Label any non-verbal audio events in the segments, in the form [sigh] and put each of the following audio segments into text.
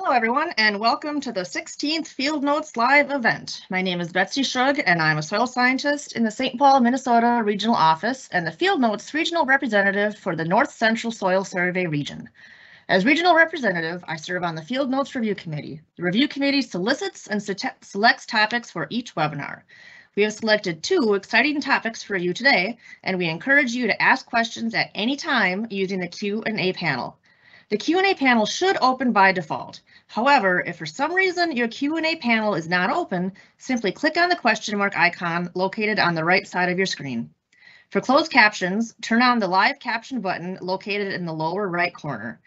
Hello, everyone, and welcome to the 16th Field Notes Live event. My name is Betsy Schug, and I'm a soil scientist in the St. Paul, Minnesota Regional Office and the Field Notes Regional Representative for the North Central Soil Survey Region. As Regional Representative, I serve on the Field Notes Review Committee. The Review Committee solicits and selects topics for each webinar. We have selected two exciting topics for you today, and we encourage you to ask questions at any time using the Q&A panel. The Q&A panel should open by default. However, if for some reason your Q&A panel is not open, simply click on the question mark icon located on the right side of your screen. For closed captions, turn on the live caption button located in the lower right corner.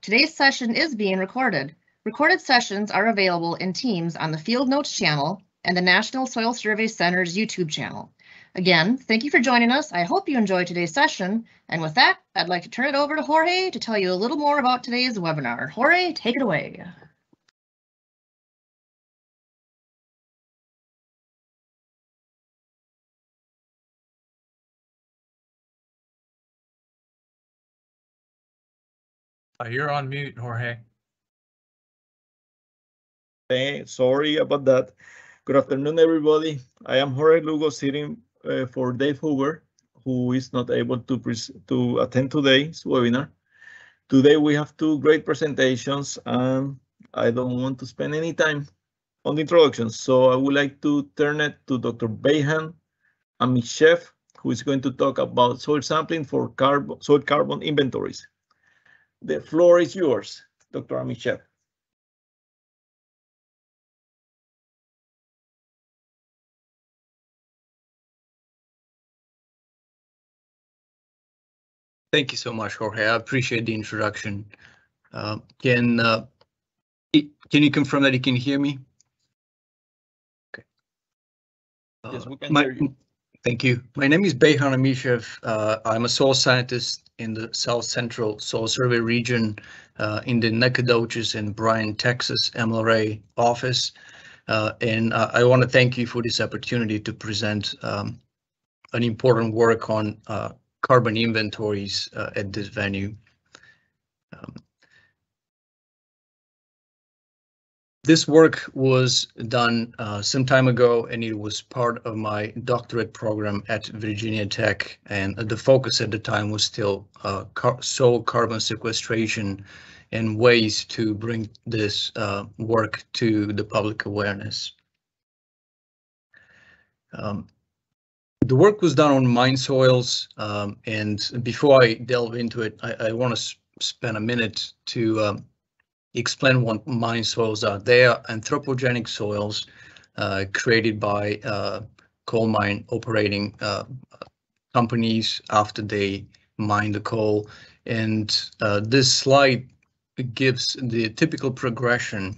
Today's session is being recorded. Recorded sessions are available in Teams on the Field Notes channel and the National Soil Survey Center's YouTube channel. Again, thank you for joining us. I hope you enjoyed today's session. And with that, I'd like to turn it over to Jorge to tell you a little more about today's webinar. Jorge, take it away. Uh, You're on mute, Jorge. Hey, sorry about that. Good afternoon, everybody. I am Jorge Lugo sitting uh, for Dave Hoover, who is not able to, to attend today's webinar. Today we have two great presentations and I don't want to spend any time on the introductions, so I would like to turn it to Dr. Beyhan Amichev, who is going to talk about soil sampling for carbon, soil carbon inventories. The floor is yours, Dr. Amichev. Thank you so much, Jorge. I appreciate the introduction. Uh, can uh, can you confirm that you can hear me? Okay. Uh, yes, we can my, hear you. Thank you. My name is Beyhan Amichev. Uh, I'm a soil scientist in the South Central Soil Survey region uh, in the Nacogdoches and Bryan, Texas MLRA office. Uh, and I want to thank you for this opportunity to present um, an important work on carbon inventories uh, at this venue. Um, this work was done uh, some time ago and it was part of my doctorate program at Virginia Tech and the focus at the time was still uh, car soil carbon sequestration and ways to bring this uh, work to the public awareness. Um, the work was done on mine soils, um, and before I delve into it, I, I want to spend a minute to um, explain what mine soils are. They are anthropogenic soils uh, created by uh, coal mine operating uh, companies after they mine the coal. And uh, this slide gives the typical progression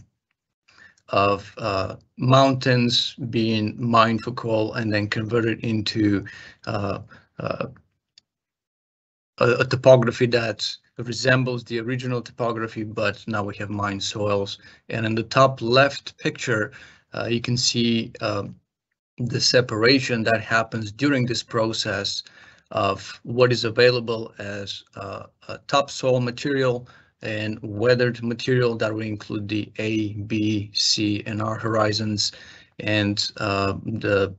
of uh, mountains being mined for coal and then converted into uh, uh, a, a, topography that resembles the original topography, but now we have mined soils. And in the top left picture, uh, you can see um, the separation that happens during this process of what is available as uh, topsoil material and weathered material that will include the A, B, C, and R horizons, and uh, the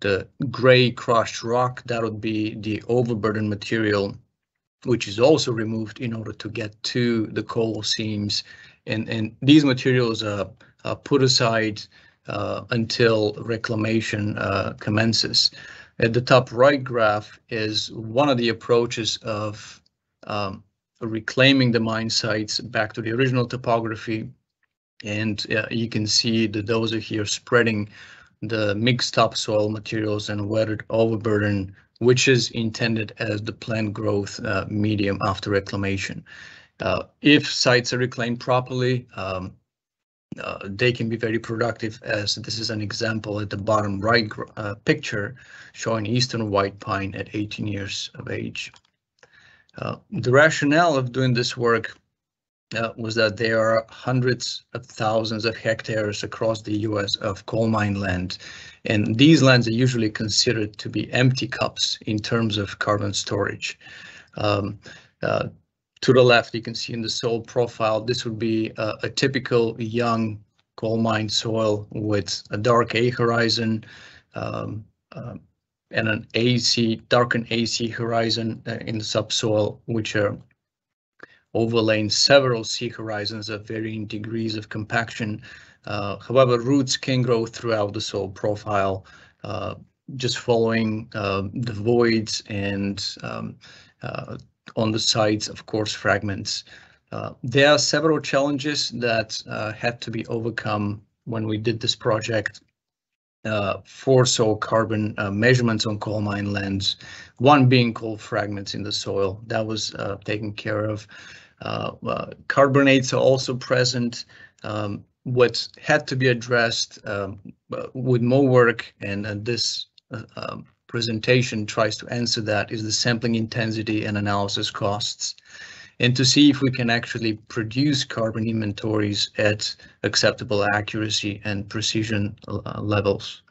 the gray crushed rock that would be the overburden material, which is also removed in order to get to the coal seams, and and these materials are, are put aside uh, until reclamation uh, commences. At the top right graph is one of the approaches of um, reclaiming the mine sites back to the original topography. And uh, you can see the dozer here spreading the mixed topsoil materials and weathered overburden, which is intended as the plant growth uh, medium after reclamation. Uh, if sites are reclaimed properly, um, uh, they can be very productive as this is an example at the bottom right uh, picture showing eastern white pine at 18 years of age. Uh, the rationale of doing this work uh, was that there are hundreds of thousands of hectares across the US of coal mine land, and these lands are usually considered to be empty cups in terms of carbon storage. Um, uh, to the left, you can see in the soil profile, this would be a, a typical young coal mine soil with a dark A horizon um, uh, and an AC, darkened AC horizon uh, in the subsoil, which are overlaying several C horizons of varying degrees of compaction. Uh, however, roots can grow throughout the soil profile, uh, just following uh, the voids and um, uh, on the sides of coarse fragments. Uh, there are several challenges that had to be overcome when we did this project uh, for soil carbon uh, measurements on coal mine lands, one being coal fragments in the soil. That was uh, taken care of. Uh, carbonates are also present. Um, what had to be addressed um, with more work, and, and this um, presentation tries to answer that, is the sampling intensity and analysis costs and to see if we can actually produce carbon inventories at acceptable accuracy and precision uh, levels.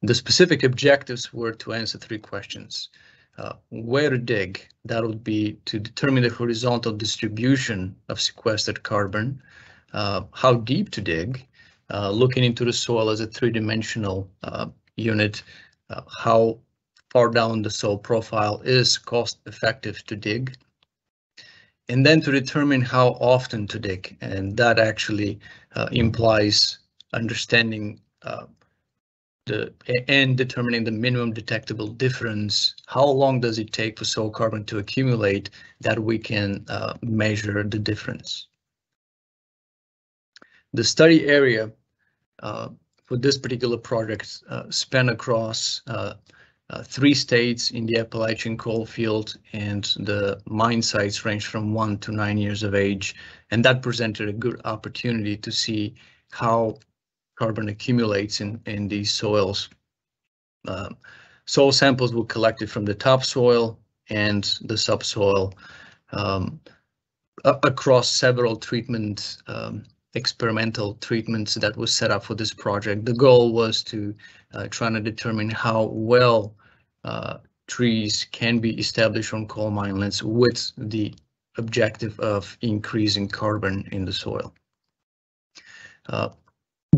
The specific objectives were to answer three questions. Uh, where to dig, that would be to determine the horizontal distribution of sequestered carbon, uh, how deep to dig, uh, looking into the soil as a three-dimensional uh, unit, uh, how far down the soil profile is cost effective to dig, and then to determine how often to dig. And that actually uh, implies understanding uh, the and determining the minimum detectable difference. How long does it take for soil carbon to accumulate that we can uh, measure the difference? The study area uh, for this particular project uh, span across uh, three states in the Appalachian coal field and the mine sites range from one to nine years of age. And that presented a good opportunity to see how carbon accumulates in, in these soils. Uh, soil samples were collected from the topsoil and the subsoil um, across several treatment um, experimental treatments that was set up for this project. The goal was to uh, try to determine how well trees can be established on coal mine lands with the objective of increasing carbon in the soil. Uh,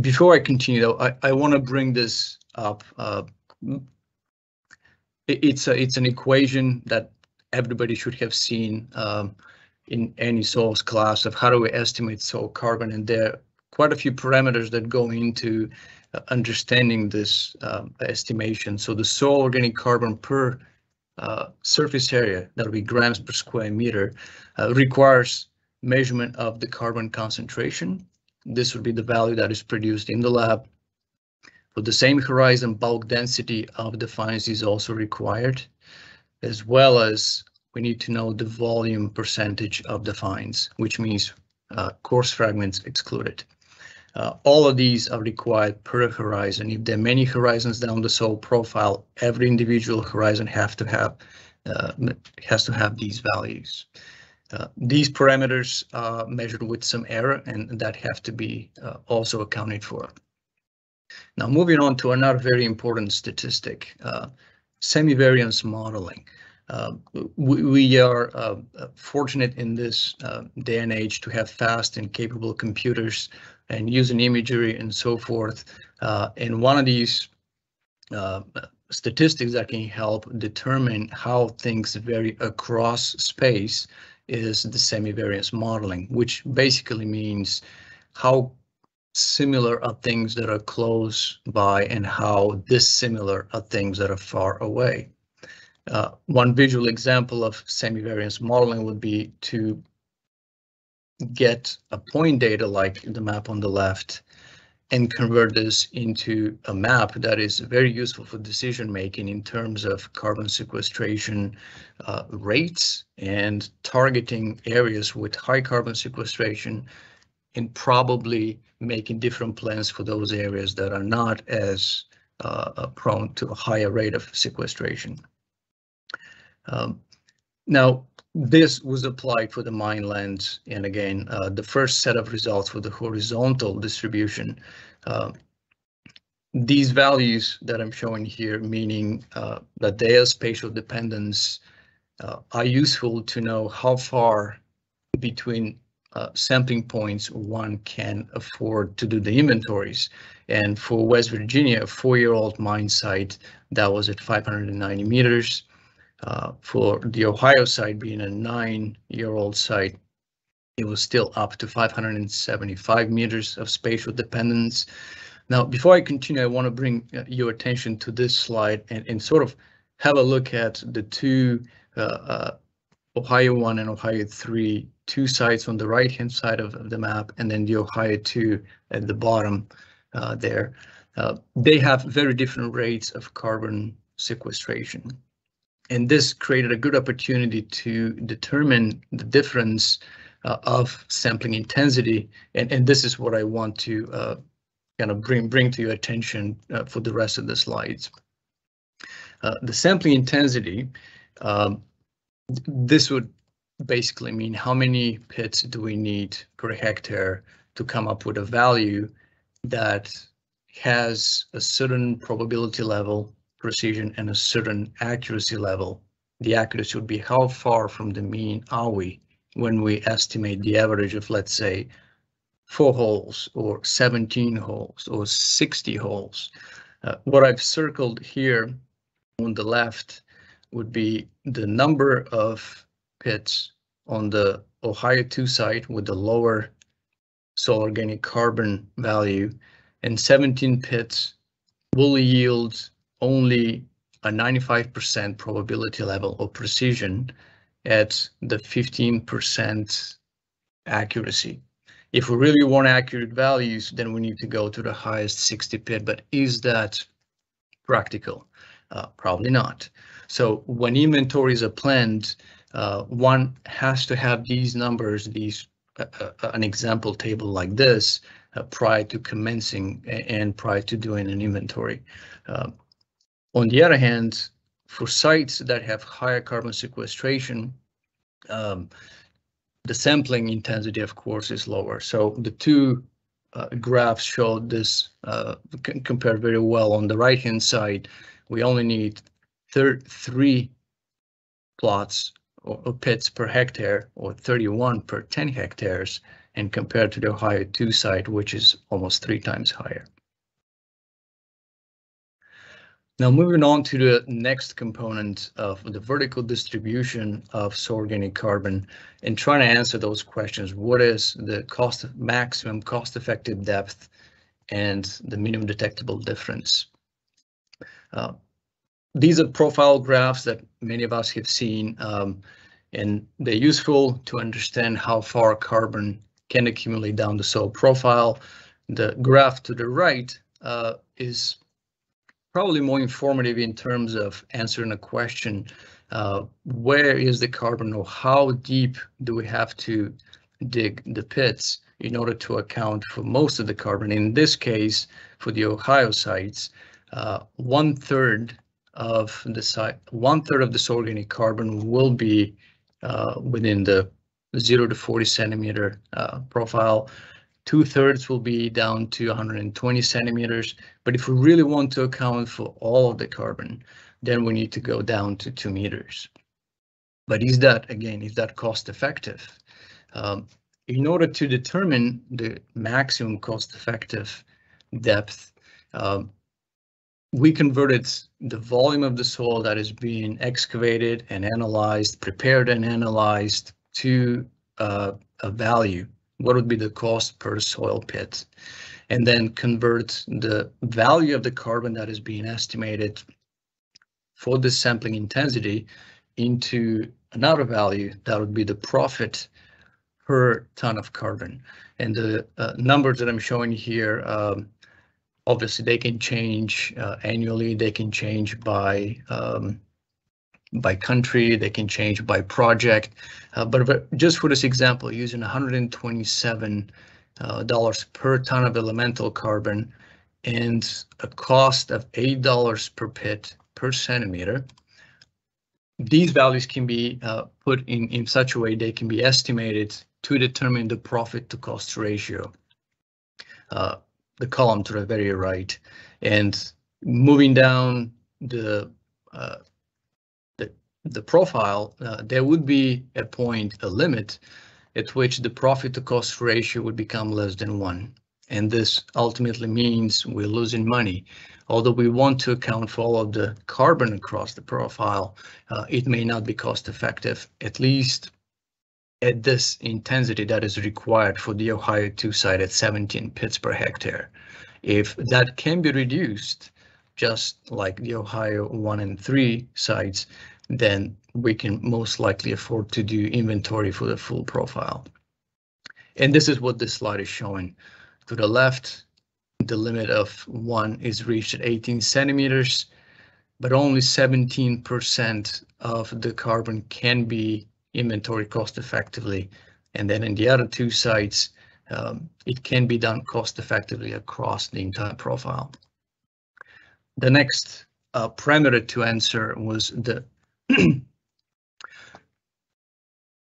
before I continue, though, I, I want to bring this up. Uh, it, it's a, it's an equation that everybody should have seen um, in any soils class of how do we estimate soil carbon, and there are quite a few parameters that go into understanding this um, estimation. So the soil organic carbon per uh, surface area, that'll be grams per square meter, uh, requires measurement of the carbon concentration. This would be the value that is produced in the lab. For the same horizon, bulk density of the fines is also required, as well as we need to know the volume percentage of the fines, which means uh, coarse fragments excluded. Uh, all of these are required per horizon. If there are many horizons down the soil profile, every individual horizon have to have uh, has to have these values. Uh, these parameters are measured with some error and that have to be uh, also accounted for. Now moving on to another very important statistic, uh, semivariance modeling. Uh, we, we, are uh, fortunate in this uh, day and age to have fast and capable computers and using imagery and so forth. Uh, and one of these uh, statistics that can help determine how things vary across space is the semivariance modeling, which basically means how similar are things that are close by and how dissimilar are things that are far away. Uh, one visual example of semivariance modeling would be to get a point data like the map on the left and convert this into a map that is very useful for decision making in terms of carbon sequestration uh, rates and targeting areas with high carbon sequestration and probably making different plans for those areas that are not as uh, prone to a higher rate of sequestration. Um, now, this was applied for the mine lands, and again, uh, the first set of results for the horizontal distribution. Uh, these values that I'm showing here, meaning uh, that their spatial dependence uh, are useful to know how far between uh, sampling points one can afford to do the inventories. And for West Virginia, a four-year-old mine site, that was at 590 meters. Uh, for the Ohio site being a nine-year-old site, it was still up to 575 meters of spatial dependence. Now, before I continue, I want to bring uh, your attention to this slide and, and sort of have a look at the two uh, uh, Ohio 1 and Ohio 3, two sites on the right-hand side of, of, the map, and then the Ohio 2 at the bottom uh, there. They have very different rates of carbon sequestration. And this created a good opportunity to determine the difference uh, of sampling intensity. And, and this is what I want to uh, kind of bring, bring to your attention uh, for the rest of the slides. Uh, the sampling intensity, um, this would basically mean how many pits do we need per hectare to come up with a value that has a certain probability level, precision, and a certain accuracy level. The accuracy would be how far from the mean are we when we estimate the average of, let's say, four holes or 17 holes or 60 holes. Uh, what I've circled here on the left would be the number of pits on the Ohio 2 site with the lower soil organic carbon value and 17 pits will yield only a 95% probability level of precision at the 15% accuracy. If we really want accurate values, then we need to go to the highest 60 pit, but is that practical? Uh, probably not. So when inventories are planned, uh, one has to have these numbers, these uh, uh an example table like this, uh, prior to commencing and prior to doing an inventory. On the other hand, for sites that have higher carbon sequestration, um, the sampling intensity, of course, is lower. So the two uh, graphs show this uh, compared very well. On the right-hand side, we only need three plots or, or, pits per hectare or 31 per 10 hectares and compared to the Ohio 2 site, which is almost three times higher. Now moving on to the next component of the vertical distribution of soil organic carbon and trying to answer those questions. What is the cost of maximum cost effective depth and the minimum detectable difference? Uh, these are profile graphs that many of us have seen um, and they're useful to understand how far carbon can accumulate down the soil profile. The graph to the right uh, is probably more informative in terms of answering a question. Uh, where is the carbon or how deep do we have to dig the pits in order to account for most of the carbon? In this case, for the Ohio sites, uh, one third of the site, one third of this organic carbon will be uh, within the 0 to 40 centimeter uh, profile two thirds will be down to 120 centimeters. But if we really want to account for all of the carbon, then we need to go down to two meters. But is that, again, is that cost effective? Um, in order to determine the maximum cost effective depth, um, we converted the volume of the soil that is being excavated and analyzed, prepared and analyzed to uh, a value what would be the cost per soil pit, and then convert the value of the carbon that is being estimated for the sampling intensity into another value that would be the profit per ton of carbon. And the uh, numbers that I'm showing here, um, obviously they can change uh, annually, they can change by um, by country, they can change by project. Uh, but just for this example, using 127 uh, dollars per ton of elemental carbon and a cost of $8 per pit per centimeter, these values can be uh, put in, in such a way they can be estimated to determine the profit to cost ratio. Uh, the column to the very right and moving down the uh, the profile, uh, there would be a point, a limit, at which the profit to cost ratio would become less than one. And this ultimately means we're losing money. Although we want to account for all of the carbon across the profile, uh, it may not be cost effective, at least at this intensity that is required for the Ohio 2 site at 17 pits per hectare. If that can be reduced, just like the Ohio 1 and 3 sites, then we can most likely afford to do inventory for the full profile. And this is what this slide is showing. To the left, the limit of 1 is reached at 18 centimeters, but only 17% of the carbon can be inventory cost effectively. And then in the other two sites, um, it can be done cost effectively across the entire profile. The next uh, parameter to answer was the [clears throat]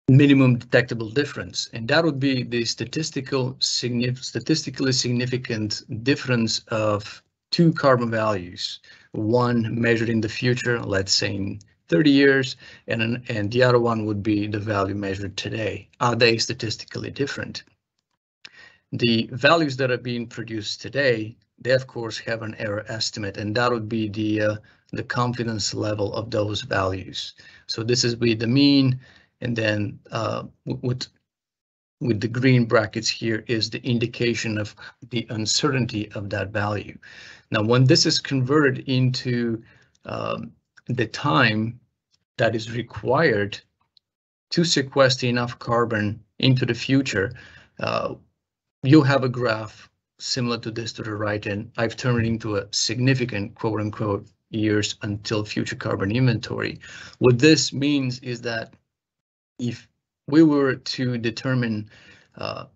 minimum detectable difference, and that would be the statistical statistically significant difference of two carbon values, one measured in the future, let's say in 30 years, and, an, and the other one would be the value measured today. Are they statistically different? The values that are being produced today, they of course have an error estimate, and that would be the uh, the confidence level of those values. So this is with the mean, and then uh, with with the green brackets here is the indication of the uncertainty of that value. Now, when this is converted into um, the time that is required to sequester enough carbon into the future, uh, you'll have a graph similar to this to the right, and I've turned it into a significant quote unquote years until future carbon inventory. What this means is that if we were to determine uh,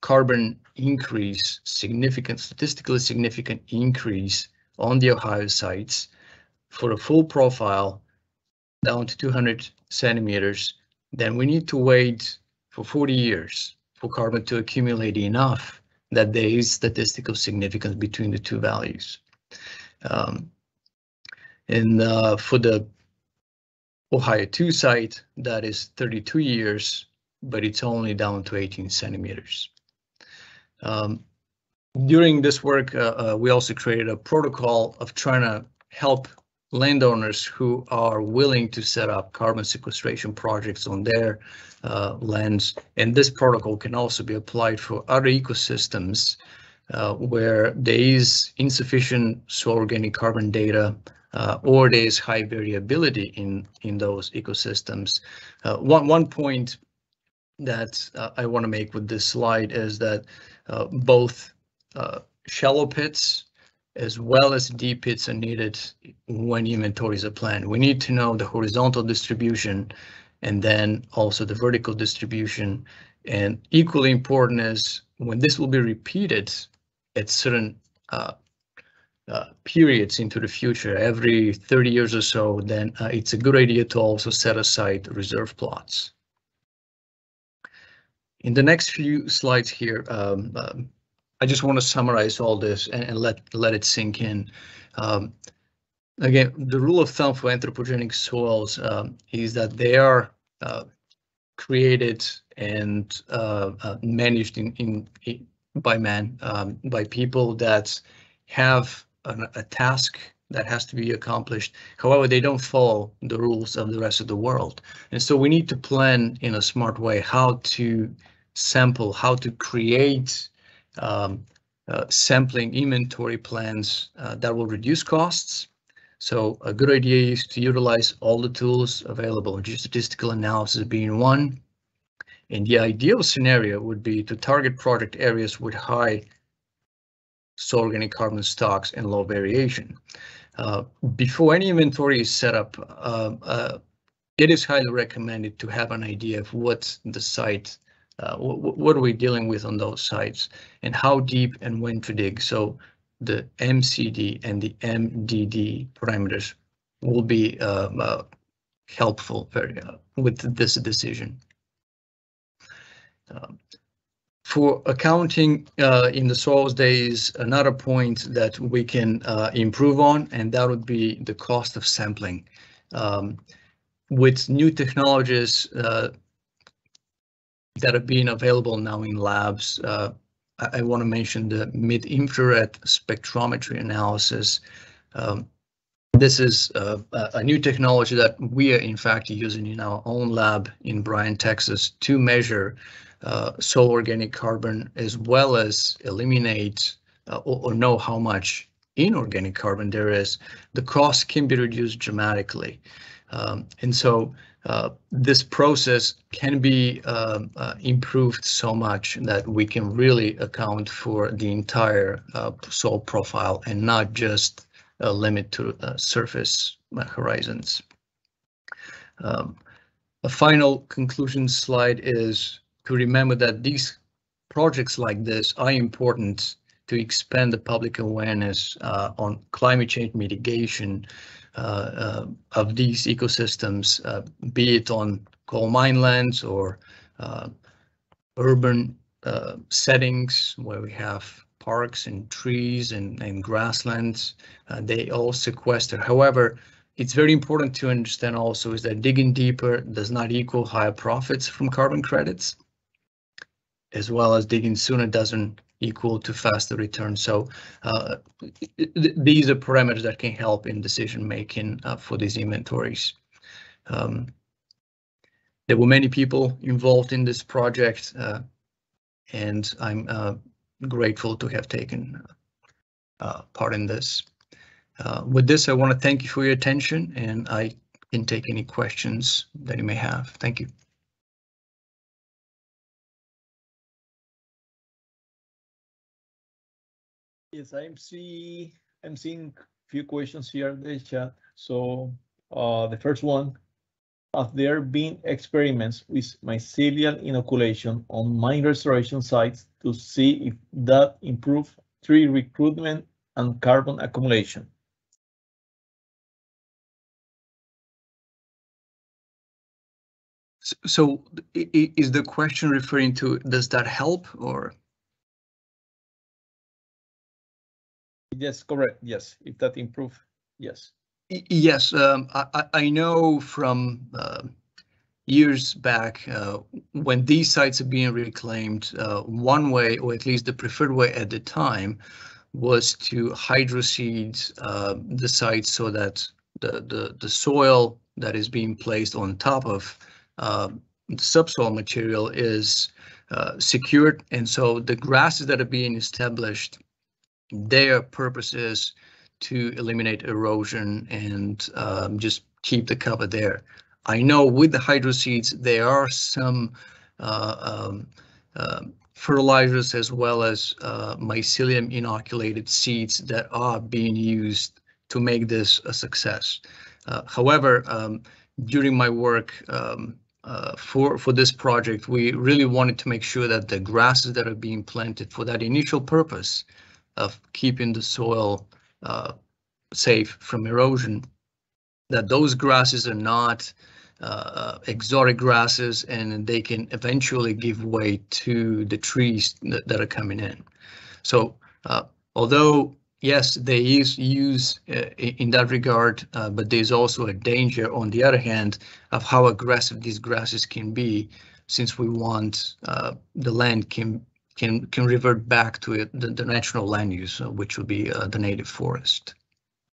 carbon increase, significant, statistically significant increase on the Ohio sites for a full profile down to 200 centimeters, then we need to wait for 40 years for carbon to accumulate enough that there is statistical significance between the two values. Um, and uh, for the Ohio 2 site, that is 32 years, but it's only down to 18 centimeters. Um, during this work, uh, uh, we also created a protocol of trying to help landowners who are willing to set up carbon sequestration projects on their uh, lands. And this protocol can also be applied for other ecosystems uh, where there is insufficient soil organic carbon data uh, or there is high variability in, in those ecosystems. Uh, one, one point that uh, I want to make with this slide is that uh, both shallow pits as well as deep pits are needed when inventories are planned. We need to know the horizontal distribution and then also the vertical distribution. And equally important is when this will be repeated at certain uh, uh, periods into the future, every 30 years or so, then uh, it's a good idea to also set aside reserve plots. In the next few slides here, um, um I just want to summarize all this and, and let let it sink in. Um, again, the rule of thumb for anthropogenic soils um, is that they are uh, created and uh, uh, managed in, in, in, by man, um, by people that have an, a task that has to be accomplished. However, they don't follow the rules of the rest of the world. And so we need to plan in a smart way how to sample, how to create um, uh, sampling inventory plans uh, that will reduce costs. So a good idea is to utilize all the tools available, geostatistical analysis being one. And the ideal scenario would be to target project areas with high soil organic carbon stocks and low variation. Uh, before any inventory is set up, uh, uh, it is highly recommended to have an idea of what the site uh, what are we dealing with on those sites and how deep and when to dig. So the MCD and the MDD parameters will be uh, uh, helpful very, uh, with this decision. Um, for accounting uh, in the soils, there is another point that we can uh, improve on, and that would be the cost of sampling. Um, with new technologies uh, that are being available now in labs, uh, I, I want to mention the mid-infrared spectrometry analysis. Um, this is uh, a new technology that we are in fact using in our own lab in Bryan, Texas to measure uh, soil organic carbon as well as eliminate uh, or, or, know how much inorganic carbon there is. The cost can be reduced dramatically. Um, and so uh, this process can be um, uh, improved so much that we can really account for the entire uh, soil profile and not just a limit to uh, surface horizons. Um, a final conclusion slide is to remember that these projects like this are important to expand the public awareness uh, on climate change mitigation uh, uh, of these ecosystems, uh, be it on coal mine lands or uh, urban uh, settings where we have parks and trees and, and grasslands, they all sequester. However, it's very important to understand also is that digging deeper does not equal higher profits from carbon credits as well as digging sooner doesn't equal to faster return. So uh, these are parameters that can help in decision making uh, for these inventories. Um, there were many people involved in this project, uh, and I'm uh, grateful to have taken uh, part in this. Uh, with this, I want to thank you for your attention, and I can take any questions that you may have. Thank you. Yes, I'm see I'm seeing few questions here in the chat. So uh, the first one, have there been experiments with mycelial inoculation on mine restoration sites to see if that improve tree recruitment and carbon accumulation? So is the question referring to does that help or? Yes, correct. Yes, if that improve, yes. Yes, um, I, I, know from uh, years back uh, when these sites are being reclaimed, uh, one way, or at least the preferred way at the time, was to hydroseed uh, the sites so that the, the, the soil that is being placed on top of uh, the subsoil material is uh, secured. And so the grasses that are being established their purpose is to eliminate erosion and um, just keep the cover there. I know with the hydro seeds, there are some uh, um, uh, fertilizers as well as uh, mycelium inoculated seeds that are being used to make this a success. Uh, however, um, during my work um, uh, for for this project, we really wanted to make sure that the grasses that are being planted for that initial purpose of keeping the soil uh, safe from erosion, that those grasses are not uh, exotic grasses and they can eventually give way to the trees that, that are coming in. So uh, although yes, they use use uh, in that regard, uh, but there's also a danger on the other hand of how aggressive these grasses can be since we want uh, the land can can can revert back to it, the, the natural land use, uh, which would be uh, the native forest.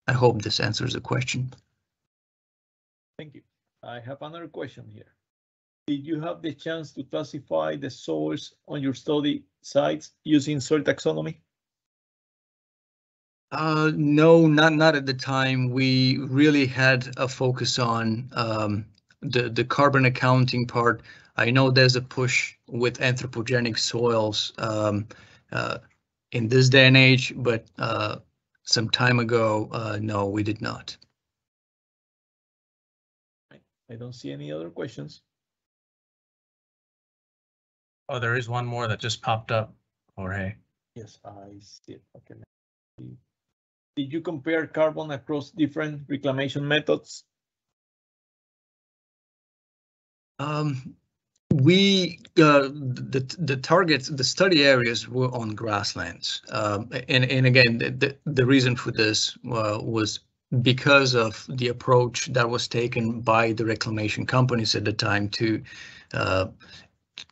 I hope this answers the question. Thank you. I have another question here. Did you have the chance to classify the soils on your study sites using soil taxonomy? Uh, no, not not at the time. We really had a focus on um, the the carbon accounting part. I know there's a push with anthropogenic soils um, uh, in this day and age, but uh, some time ago, uh, no, we did not. I don't see any other questions. Oh, there is one more that just popped up, Jorge. Yes, I see it. Okay. Did you compare carbon across different reclamation methods? Um, we uh, the the targets the study areas were on grasslands um, and and again the, the, reason for this uh, was because of the approach that was taken by the reclamation companies at the time to uh,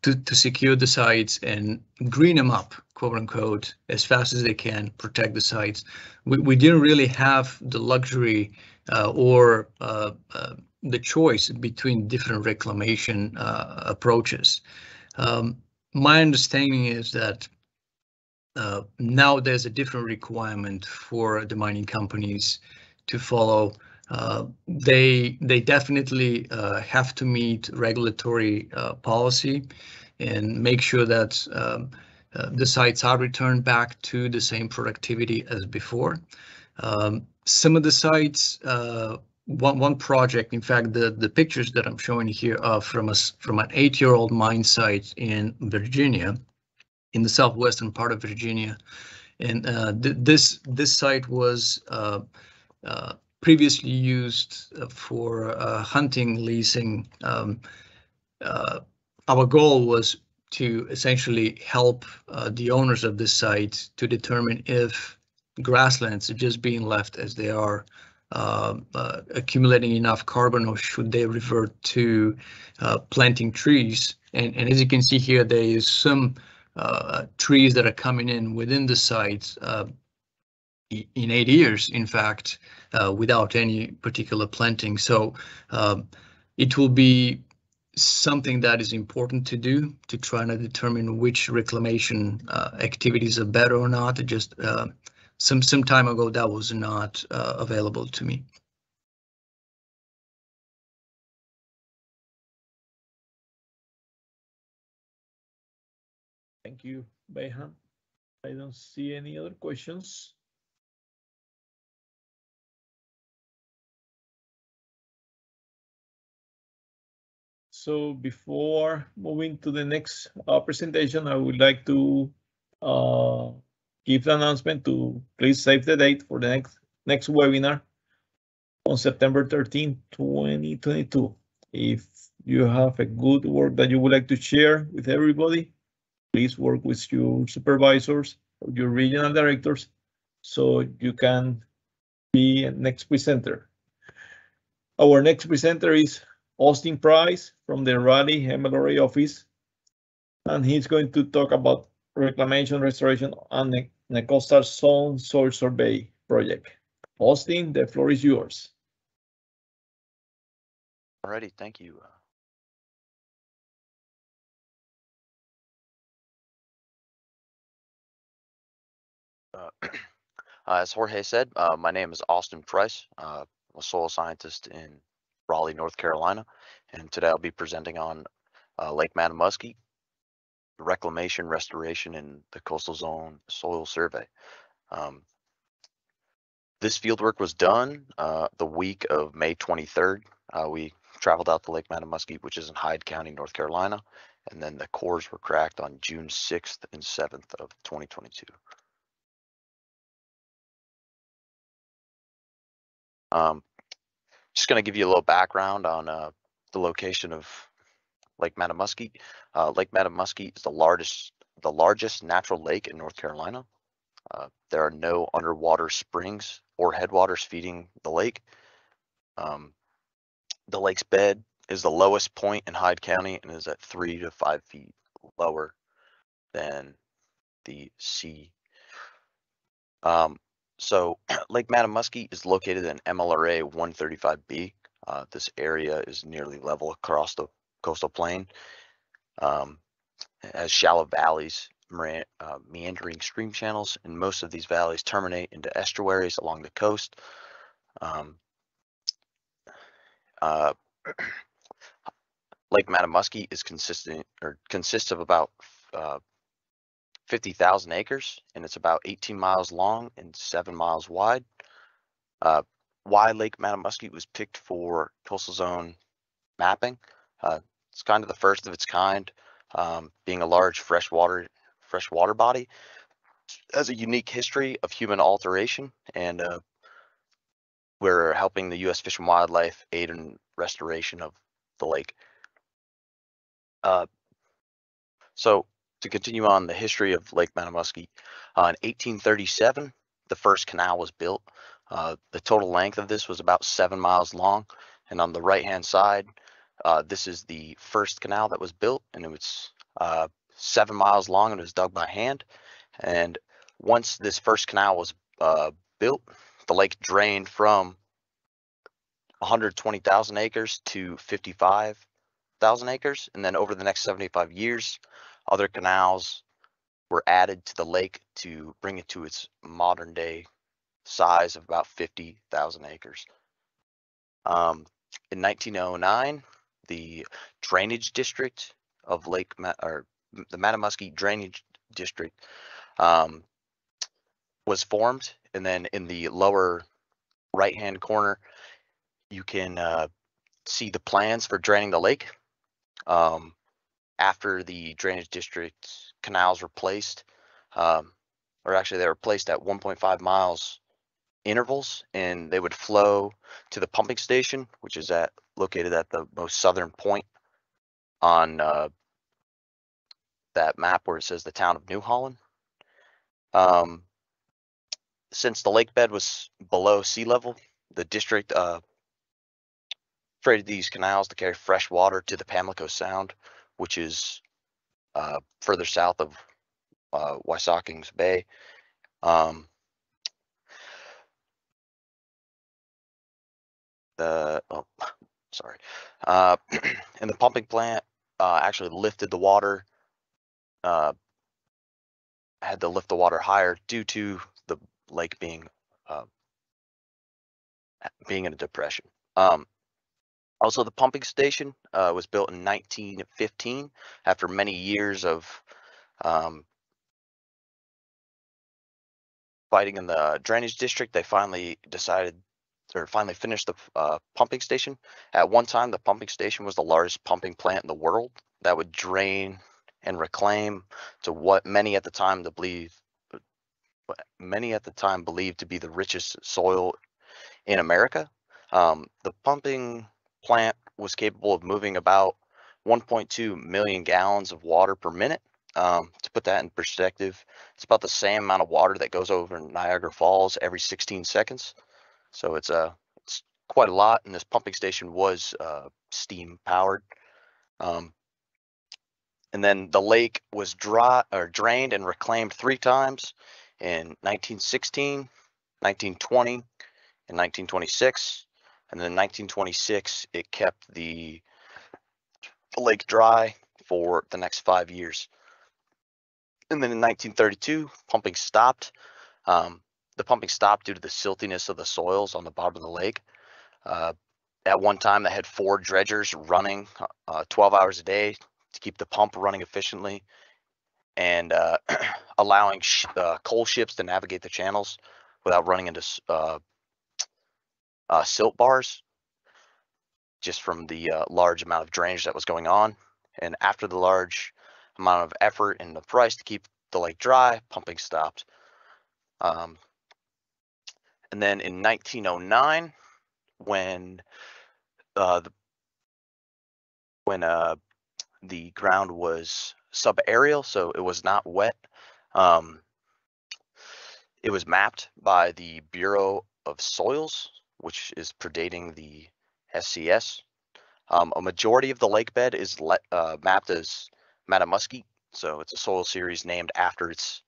to, to secure the sites and green them up, quote unquote, as fast as they can, protect the sites. We, we didn't really have the luxury uh, or uh, uh, the choice between different reclamation uh, approaches. Um, my understanding is that uh, now there's a different requirement for the mining companies to follow. Uh, they they definitely uh, have to meet regulatory uh, policy and make sure that um, uh, the sites are returned back to the same productivity as before. Um, some of the sites, one one project, in fact, the the pictures that I'm showing here are from a from an eight-year-old mine site in Virginia, in the southwestern part of Virginia, and uh, th this this site was uh, uh, previously used for uh, hunting leasing. Um, uh, our goal was to essentially help uh, the owners of this site to determine if grasslands are just being left as they are uh, uh, accumulating enough carbon or should they revert to uh, planting trees. And, and as you can see here, there is some uh, trees that are coming in within the site uh, in eight years, in fact, uh, without any particular planting. So um, it will be something that is important to do to try to determine which reclamation activities are better or not. Just some some time ago that was not uh, available to me. Thank you, Beyhan. I don't see any other questions. So before moving to the next uh, presentation, I would like to uh, give the announcement to please save the date for the next next webinar on September 13, 2022. If you have a good work that you would like to share with everybody, please work with your supervisors or your regional directors so you can be a next presenter. Our next presenter is Austin Price from the Raleigh MLRA office, and he's going to talk about reclamation, restoration, and the, the coastal zone soil survey project. Austin, the floor is yours. Alrighty, thank you. [clears throat] Uh, as Jorge said, uh, my name is Austin Price. Uh, I'm a soil scientist in Raleigh, North Carolina, and today I'll be presenting on uh, Lake Reclamation, restoration, and the coastal zone soil survey. Um, this fieldwork was done uh, the week of May 23rd. Uh, we traveled out to Lake Mattamuskeet, which is in Hyde County, North Carolina, and then the cores were cracked on June 6th and 7th of 2022. Um, just going to give you a little background on uh, the location of Lake Mattamuskeet. Uh, lake Mattamuskeet is the largest the largest natural lake in North Carolina. Uh, there are no underwater springs or headwaters feeding the lake. Um, the lake's bed is the lowest point in Hyde County and is at three to five feet lower than the sea. Um, so [clears throat] Lake Mattamuskeet is located in MLRA 135B. Uh, this area is nearly level across the coastal plain. Um, has shallow valleys, uh, meandering stream channels, and most of these valleys terminate into estuaries along the coast. Um, uh, [clears throat] Lake Mattamuskeet is consistent or consists of about uh, 50,000 acres, and it's about 18 miles long and seven miles wide. Uh, why Lake Mattamuskeet was picked for coastal zone mapping. Uh, it's kind of the first of its kind, um, being a large freshwater freshwater body. Has a unique history of human alteration, and uh, we're helping the U.S. Fish and Wildlife aid in restoration of the lake. Uh, so to continue on the history of Lake Mattamuskeet, uh, in 1837, the first canal was built. Uh, the total length of this was about seven miles long. And on the right-hand side, uh, this is the first canal that was built and it was uh, seven miles long and it was dug by hand. And once this first canal was uh, built, the lake drained from 120,000 acres to 55,000 acres. And then over the next 75 years, other canals were added to the lake to bring it to its modern day size of about 50,000 acres. Um, in 1909, the drainage district of Lake, Ma- or the Mattamuskeet Drainage District um, was formed. And then in the lower right-hand corner, you can uh, see the plans for draining the lake. Um, after the drainage district canals were placed, um, or actually they were placed at 1.5 miles intervals and they would flow to the pumping station, which is at located at the most southern point on uh, that map where it says the town of New Holland. Um, since the lake bed was below sea level, the district uh, created these canals to carry fresh water to the Pamlico Sound, which is uh, further south of uh, Bay. Um, the oh, [laughs] sorry, uh, [clears throat] and the pumping plant uh, actually lifted the water. Uh, had to lift the water higher due to the lake being uh, being in a depression. Um, also, the pumping station uh, was built in 1915 after many years of um, fighting in the drainage district. They finally decided or finally finished the uh, pumping station. At one time, the pumping station was the largest pumping plant in the world that would drain and reclaim to what many at the time to believe many at the time believed to be the richest soil in America. Um, the pumping plant was capable of moving about 1.2 million gallons of water per minute. Um, to put that in perspective, it's about the same amount of water that goes over Niagara Falls every 16 seconds. So it's a it's quite a lot, and this pumping station was uh, steam powered. Um, and then the lake was dry or drained and reclaimed three times in 1916, 1920, and 1926. And then in 1926, it kept the, the lake dry for the next five years. And then in 1932, pumping stopped. Um, the pumping stopped due to the siltiness of the soils on the bottom of the lake. Uh, at one time, they had four dredgers running uh, 12 hours a day to keep the pump running efficiently and uh, [clears throat] allowing sh- uh, coal ships to navigate the channels without running into uh, uh, silt bars just from the large amount of drainage that was going on. And after the large amount of effort and the price to keep the lake dry, pumping stopped. Um, and then in 1909, when uh, the, when uh, the ground was subaerial, so it was not wet. Um, it was mapped by the Bureau of Soils, which is predating the SCS. Um, a majority of the lake bed is uh, mapped as Mattamuskeet, so it's a soil series named after its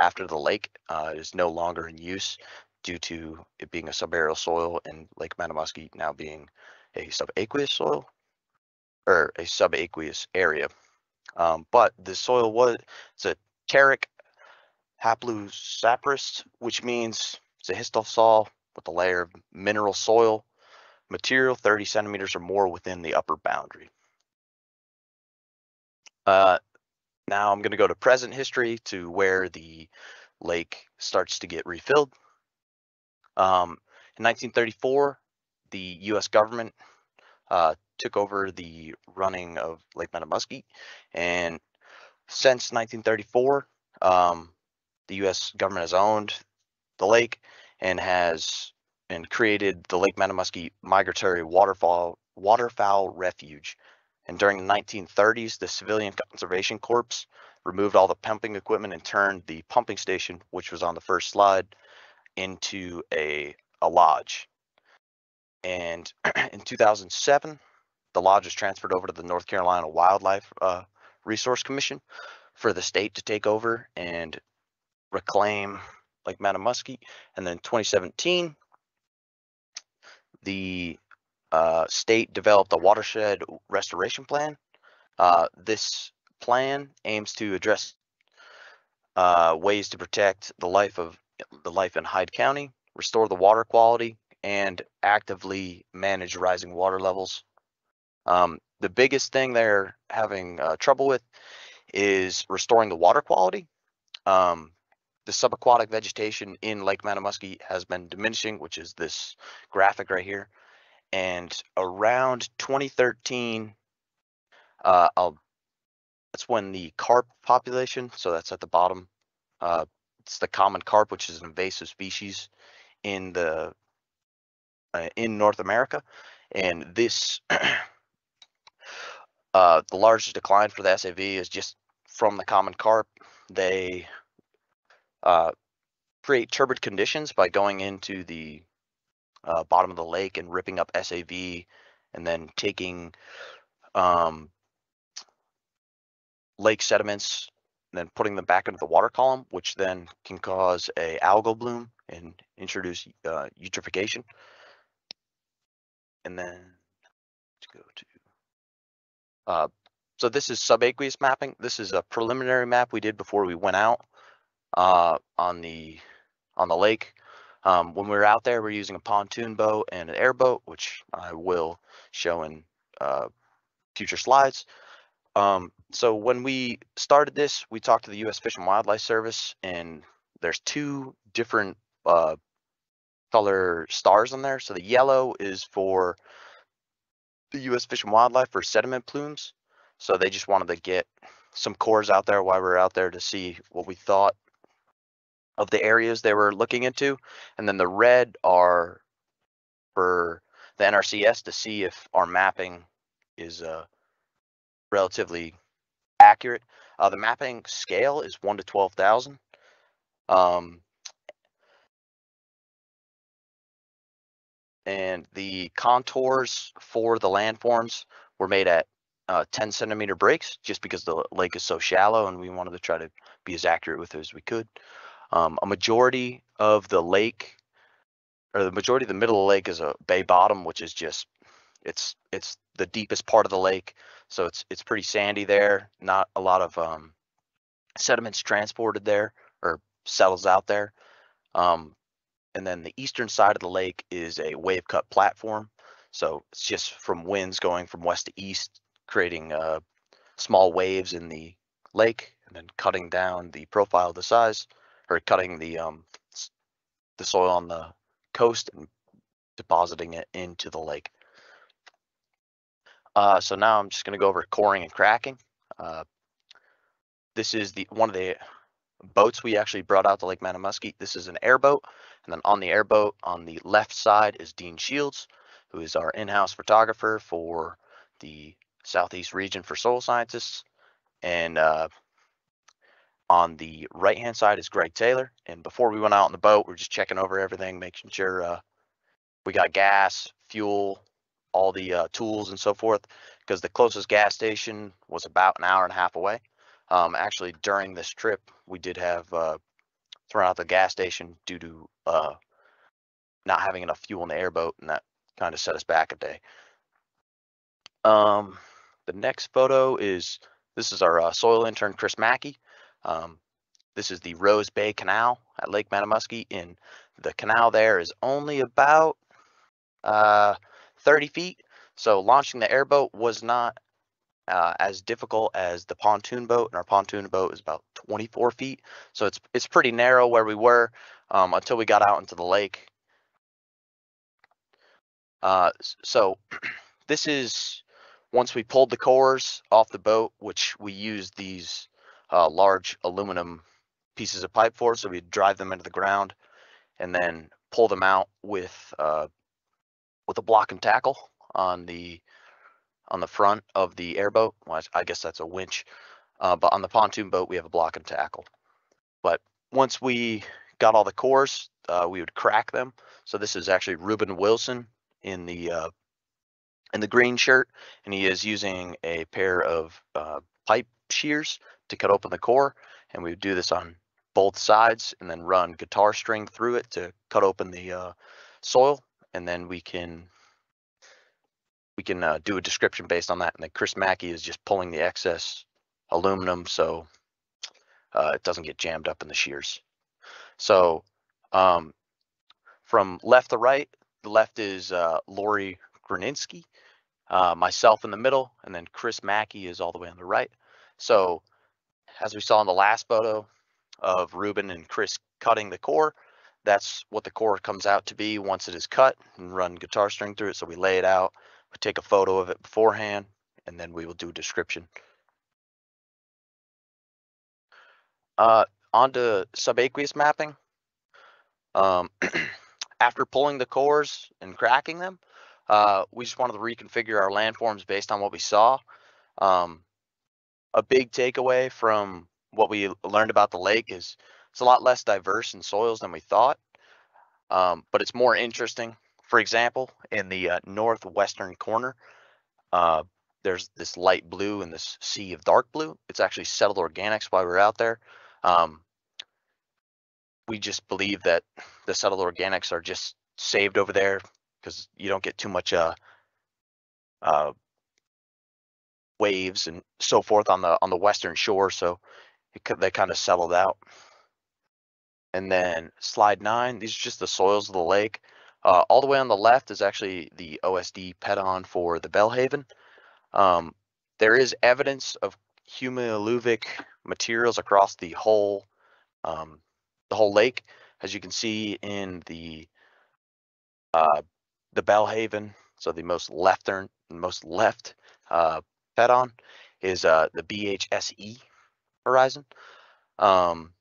after the lake. Uh, it is no longer in use due to it being a subaerial soil and Lake Mattamuskeet now being a subaqueous soil or a subaqueous area. Um, but the soil was it's a terric haplosaprist, which means it's a histosol with a layer of mineral soil material 30 centimeters or more within the upper boundary. Uh, now I'm going to go to present history to where the lake starts to get refilled. Um, in 1934, the U.S. government uh, took over the running of Lake Mattamuskeet, and since 1934, um, the U.S. government has owned the lake and has and created the Lake Mattamuskeet Migratory Waterfowl Waterfowl Refuge. And during the 1930s, the Civilian Conservation Corps removed all the pumping equipment and turned the pumping station, which was on the first slide, into a a lodge. And [clears throat] in 2007, the lodge was transferred over to the North Carolina Wildlife uh, Resource Commission for the state to take over and reclaim Lake Mattamuskeet. And then 2017, the uh, state developed a watershed restoration plan. Uh, this plan aims to address uh, ways to protect the life of the life in Hyde County, restore the water quality, and actively manage rising water levels. Um, the biggest thing they're having uh, trouble with is restoring the water quality. Um, the subaquatic vegetation in Lake Mattamuskeet has been diminishing, which is this graphic right here. And around 2013, uh, that's when the carp population, so that's at the bottom, uh, it's the common carp, which is an invasive species in the uh, in North America, and this [clears throat] uh, the largest decline for the SAV is just from the common carp. They uh, create turbid conditions by going into the uh, bottom of the lake and ripping up SAV, and then taking um, lake sediments and then putting them back into the water column, which then can cause a algal bloom and introduce uh, eutrophication. And then to go to, uh, so this is subaqueous mapping. This is a preliminary map we did before we went out uh, on the on the lake. Um, when we were out there, we are using a pontoon boat and an airboat, which I will show in uh, future slides. Um, so when we started this, we talked to the U.S. Fish and Wildlife Service, and there's two different uh, color stars on there. So the yellow is for the U.S. Fish and Wildlife for sediment plumes. So they just wanted to get some cores out there while we were out there to see what we thought of the areas they were looking into. And then the red are for the NRCS to see if our mapping is uh, relatively accurate. Uh, the mapping scale is 1 to 12,000. Um, and the contours for the landforms were made at uh, 10 centimeter breaks just because the lake is so shallow and we wanted to try to be as accurate with it as we could. Um, a majority of the lake or the majority of the middle of the lake is a bay bottom, which is just it's it's the deepest part of the lake. So it's it's pretty sandy there. Not a lot of um, sediments transported there or settles out there. Um, and then the eastern side of the lake is a wave cut platform. So it's just from winds going from west to east, creating uh, small waves in the lake, and then cutting down the profile of the size, or cutting the um, the soil on the coast and depositing it into the lake. Uh, so now I'm just going to go over coring and cracking. Uh, this is the one of the boats we actually brought out to Lake Mattamuskeet. This is an airboat, and then on the airboat on the left side is Dean Shields, who is our in-house photographer for the Southeast region for soil scientists. And uh, on the right-hand side is Greg Taylor. And before we went out on the boat, we are just checking over everything, making sure uh, we got gas, fuel, all the uh, tools and so forth because the closest gas station was about an hour and a half away. Um, actually, during this trip, we did have uh, thrown out the gas station due to uh, not having enough fuel in the airboat, and that kind of set us back a day. Um, the next photo is this is our uh, soil intern Chris Mackey. Um, this is the Rose Bay Canal at Lake Mattamuskeet, and the canal there is only about uh, 30 feet. So launching the airboat was not uh, as difficult as the pontoon boat, and our pontoon boat is about 24 feet. So it's it's pretty narrow where we were um, until we got out into the lake. Uh, so [clears throat] this is once we pulled the cores off the boat, which we used these uh, large aluminum pieces of pipe for, so we drive them into the ground and then pull them out with uh, with a block and tackle on the on the front of the airboat. Well, I guess that's a winch. Uh, but on the pontoon boat, we have a block and tackle. But once we got all the cores, uh, we would crack them. So this is actually Ruben Wilson in the uh, in the green shirt, and he is using a pair of uh, pipe shears to cut open the core. And we would do this on both sides, and then run guitar string through it to cut open the uh, soil, and then we can we can uh, do a description based on that. And then Chris Mackey is just pulling the excess aluminum so uh, it doesn't get jammed up in the shears. So um, from left to right, the left is uh, Lori Graninski, uh, myself in the middle, and then Chris Mackey is all the way on the right. So as we saw in the last photo of Ruben and Chris cutting the core, that's what the core comes out to be once it is cut and run guitar string through it. So we lay it out, we take a photo of it beforehand, and then we will do a description. Uh, on to subaqueous mapping. Um, [clears throat] after pulling the cores and cracking them, uh, we just wanted to reconfigure our landforms based on what we saw. Um, a big takeaway from what we learned about the lake is it's a lot less diverse in soils than we thought, um, but it's more interesting. For example, in the uh, northwestern corner, uh, there's this light blue and this sea of dark blue. It's actually settled organics while we we're out there. Um, we just believe that the settled organics are just saved over there because you don't get too much uh, uh, waves and so forth on the on the western shore. So it, they kind of settled out. And then slide nine, these are just the soils of the lake. Uh, all the way on the left is actually the OSD pedon for the Belhaven. Um, there is evidence of humilluvic materials across the whole um, the whole lake, as you can see in the uh, the Belhaven. So the most leftern, most left uh, pedon is uh, the BHSE horizon. Um,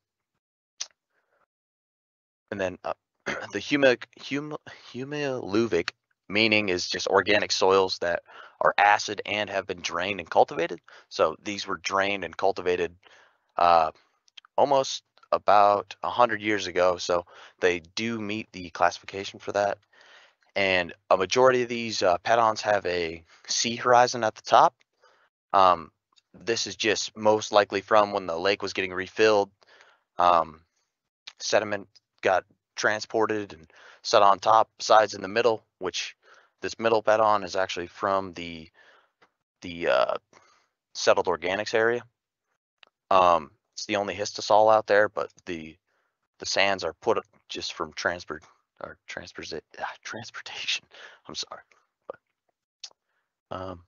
and then uh, [clears throat] the humic, hum, humilluvic meaning is just organic soils that are acid and have been drained and cultivated. So these were drained and cultivated uh, almost about 100 years ago. So they do meet the classification for that. And a majority of these uh, pedons have a C horizon at the top. Um, this is just most likely from when the lake was getting refilled. Um, sediment got transported and set on top, sides in the middle, which this middle pedon is actually from the the uh, settled organics area. Um, it's the only histosol out there, but the the sands are put just from transport or transport ah, [laughs] transportation. I'm sorry, but um,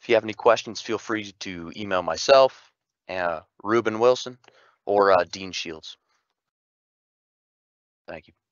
if you have any questions, feel free to email myself, uh, Ruben Wilson, or uh, Dean Shields. Thank you.